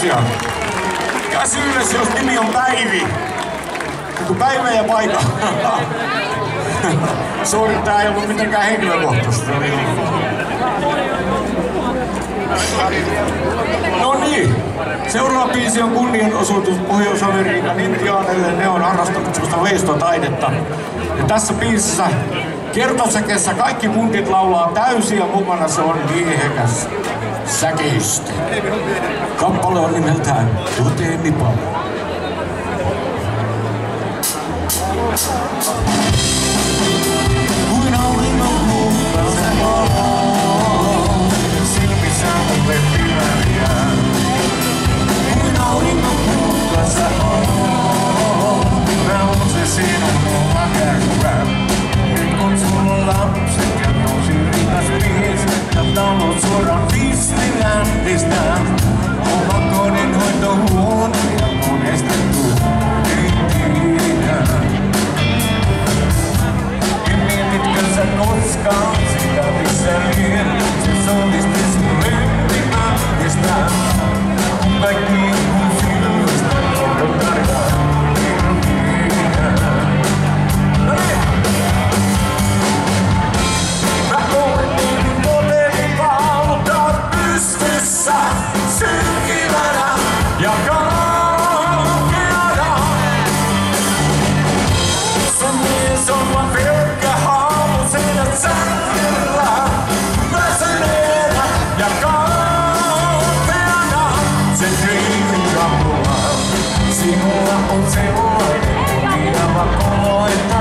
Kiitoksia. Käsi ylös, jos nimi on Päivi. Kun Päivä ja paikka. Sori, tää ei ollut mitenkään henkilökohtaista. No niin, seuraava biisi on kunnianosoitus Pohjois-Amerikan intiaaneille. Ne on harrastanut sellaista veistotaidetta. Ja tässä biisissä kertosäkeessä kaikki puntit laulaa täysin ja mukana se on miehekäs säkeistö. Kappale on nimeltään Toteemi paljon. Kuin auringon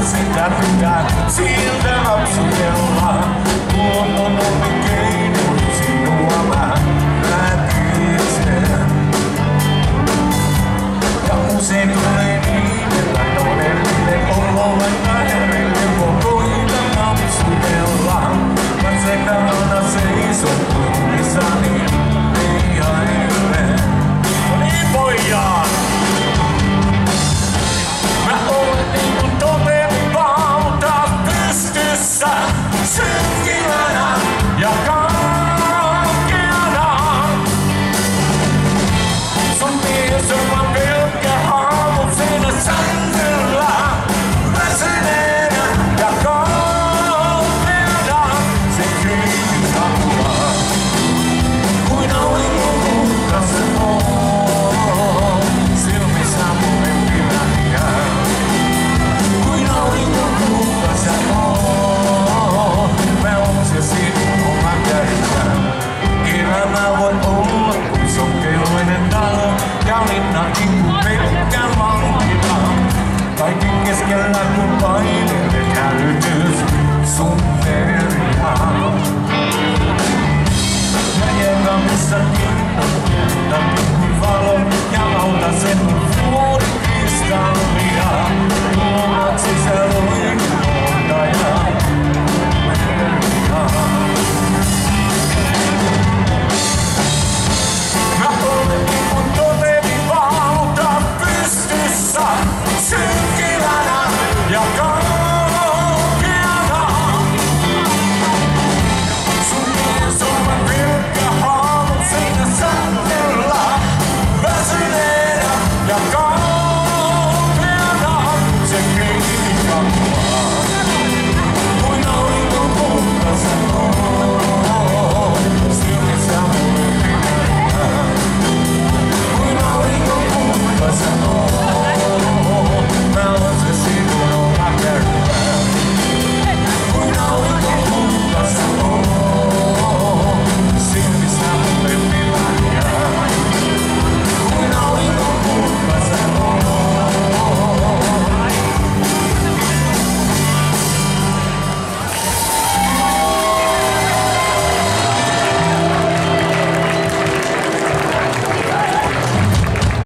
sitä pitää siltä lapsuudella. Tuo mun 숨기거나 Kaikki keskellä kun painelee hälytys sun perään. Mä jäämä missä kiinni, kun valon ja lautasen